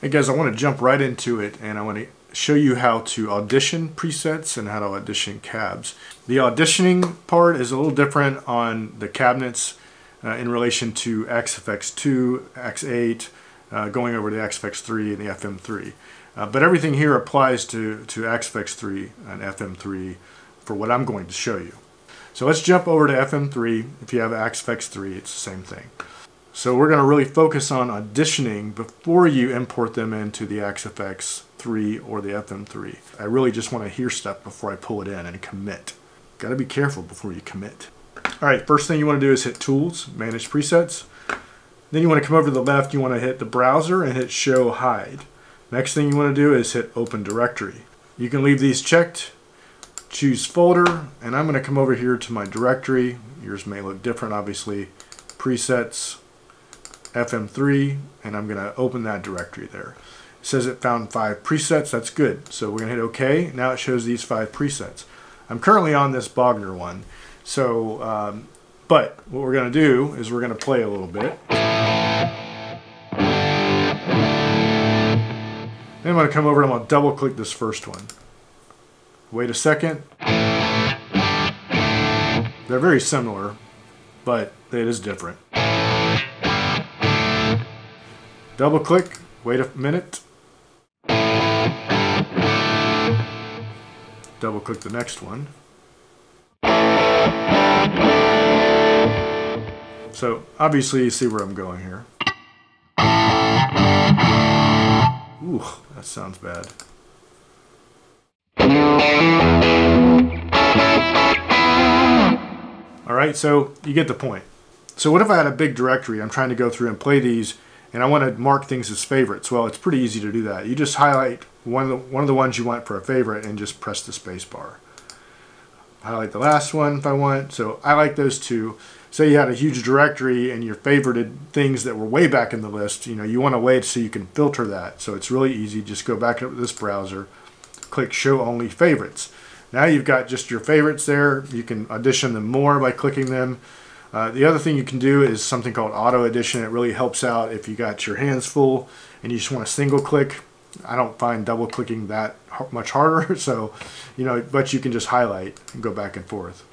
Hey guys, I want to jump right into it and I want to show you how to audition presets and how to audition cabs. The auditioning part is a little different on the cabinets uh, in relation to Axe-FX2, AX8, uh, going over to Axe-FX3 and the FM3. Uh, but everything here applies to, to Axe-FX3 and FM3 for what I'm going to show you. So let's jump over to FM3. If you have Axe-FX3, it's the same thing. So we're going to really focus on auditioning before you import them into the Axe-FX 3 or the FM3. I really just want to hear stuff before I pull it in and commit. Got to be careful before you commit. All right, first thing you want to do is hit Tools, Manage Presets. Then you want to come over to the left, you want to hit the browser and hit Show Hide. Next thing you want to do is hit Open Directory. You can leave these checked, choose Folder, and I'm going to come over here to my directory. Yours may look different, obviously. Presets, FM3 and I'm going to open that directory there. It says it found five presets. That's good. So we're going to hit OK. Now it shows these five presets. I'm currently on this Bogner one. So, um, but what we're going to do is we're going to play a little bit. Then I'm going to come over and I'm going to double click this first one. Wait a second. They're very similar, but it is different. Double click, wait a minute. Double click the next one. So obviously you see where I'm going here. Ooh, that sounds bad. Alright, so you get the point. So what if I had a big directory? I'm trying to go through and play these and I want to mark things as favorites. Well, it's pretty easy to do that. You just highlight one of the, one of the ones you want for a favorite and just press the space bar. Highlight the last one if I want. So I like those two. Say you had a huge directory and your favorited things that were way back in the list, you know, you want to wait so you can filter that. So it's really easy. Just go back up to this browser, click show only favorites. Now you've got just your favorites there. You can audition them more by clicking them. Uh, the other thing you can do is something called auto audition. It really helps out if you got your hands full and you just want to single click. I don't find double clicking that much harder, so you know, but you can just highlight and go back and forth.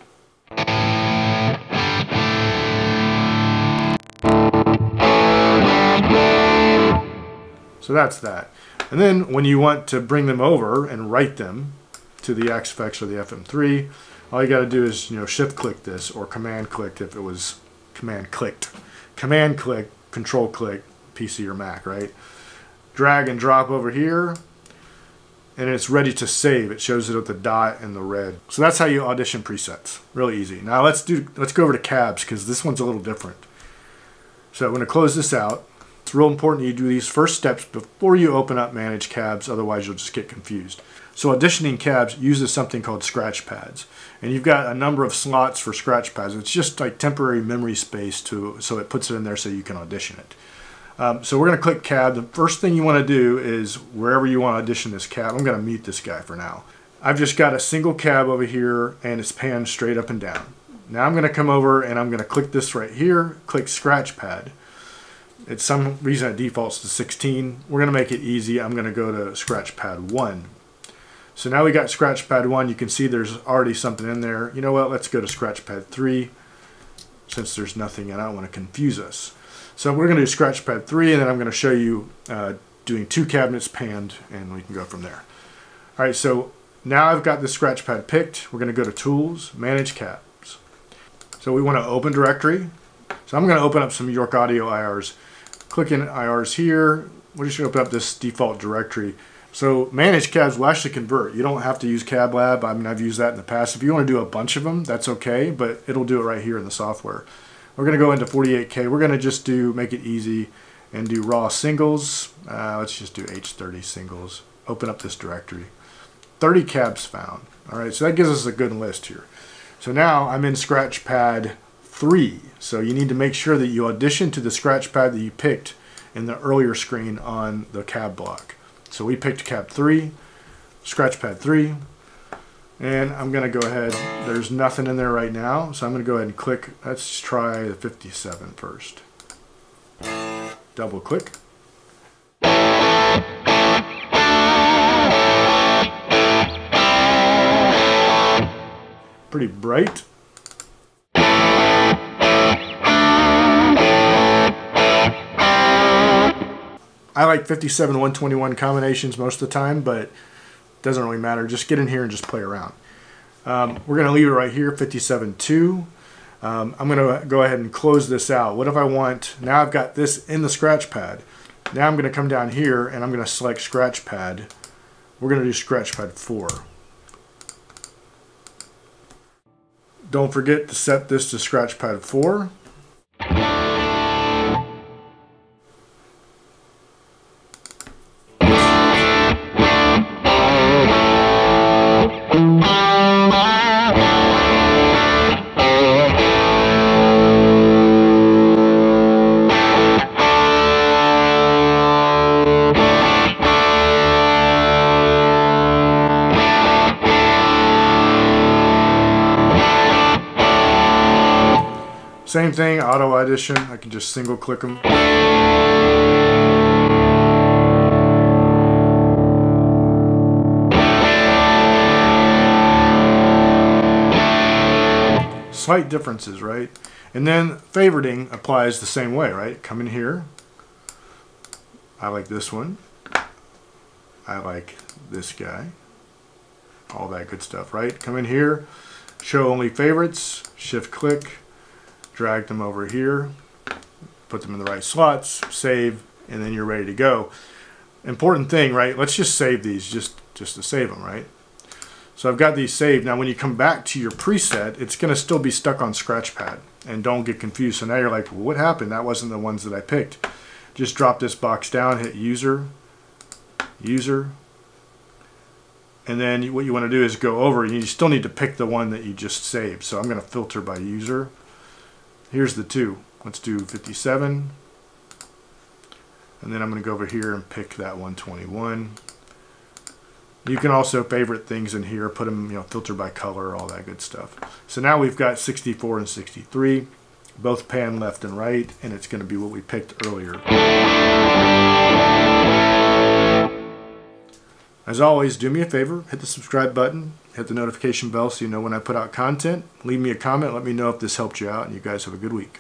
So that's that. And then when you want to bring them over and write them to the Axe-FX or the FM3, all you got to do is you know shift click this or command click if it was command clicked. Command click control click PC or Mac right? Drag and drop over here and it's ready to save. It shows it with the dot and the red. So that's how you audition presets. Really easy. Now let's do let's go over to cabs because this one's a little different. So I'm going to close this out it's real important that you do these first steps before you open up manage cabs otherwise you'll just get confused so auditioning cabs uses something called scratch pads. And you've got a number of slots for scratch pads. It's just like temporary memory space to so it puts it in there so you can audition it. Um, so we're going to click cab. The first thing you want to do is wherever you want to audition this cab, I'm going to mute this guy for now. I've just got a single cab over here and it's panned straight up and down. Now I'm going to come over and I'm going to click this right here, click scratch pad. It's some reason it defaults to 16. We're going to make it easy. I'm going to go to scratch pad 1 so now we got scratch pad 1. You can see there's already something in there. You know what? Let's go to scratch pad 3 since there's nothing and I don't want to confuse us. So we're going to do scratch pad 3 and then I'm going to show you uh, doing two cabinets panned and we can go from there. All right, so now I've got the scratch pad picked. We're going to go to Tools, Manage Cabs. So we want to open directory. So I'm going to open up some York Audio IRs. Click in IRs here. We're just to open up this default directory. So managed cabs will actually convert. You don't have to use CabLab. I mean, I've used that in the past. If you want to do a bunch of them, that's okay, but it'll do it right here in the software. We're going to go into 48K. We're going to just do, make it easy and do raw singles. Uh, let's just do H30 singles. Open up this directory. 30 cabs found. All right, so that gives us a good list here. So now I'm in Scratchpad three. So you need to make sure that you audition to the scratch pad that you picked in the earlier screen on the cab block. So we picked cab three, scratch pad three, and I'm gonna go ahead, there's nothing in there right now, so I'm gonna go ahead and click, let's try the 57 first. Double click. Pretty bright. I like 57 121 combinations most of the time, but doesn't really matter. Just get in here and just play around. Um, we're going to leave it right here, 57 2. Um, I'm going to go ahead and close this out. What if I want, now I've got this in the scratch pad. Now I'm going to come down here and I'm going to select scratch pad. We're going to do scratch pad 4. Don't forget to set this to scratch pad 4. Same thing, auto audition. I can just single click them. Slight differences, right? And then favoriting applies the same way, right? Come in here. I like this one. I like this guy. All that good stuff, right? Come in here, show only favorites, shift click, drag them over here, put them in the right slots, save, and then you're ready to go. Important thing, right? Let's just save these just, just to save them, right? So I've got these saved. Now when you come back to your preset, it's going to still be stuck on Scratchpad. And don't get confused. So now you're like, well, what happened? That wasn't the ones that I picked. Just drop this box down, hit User, User, and then what you want to do is go over. You still need to pick the one that you just saved. So I'm going to filter by user. Here's the two. Let's do 57. And then I'm going to go over here and pick that 121. You can also favorite things in here, put them, you know, filter by color, all that good stuff. So now we've got 64 and 63, both pan left and right, and it's going to be what we picked earlier. As always, do me a favor, hit the subscribe button, hit the notification bell so you know when I put out content. Leave me a comment, let me know if this helped you out, and you guys have a good week.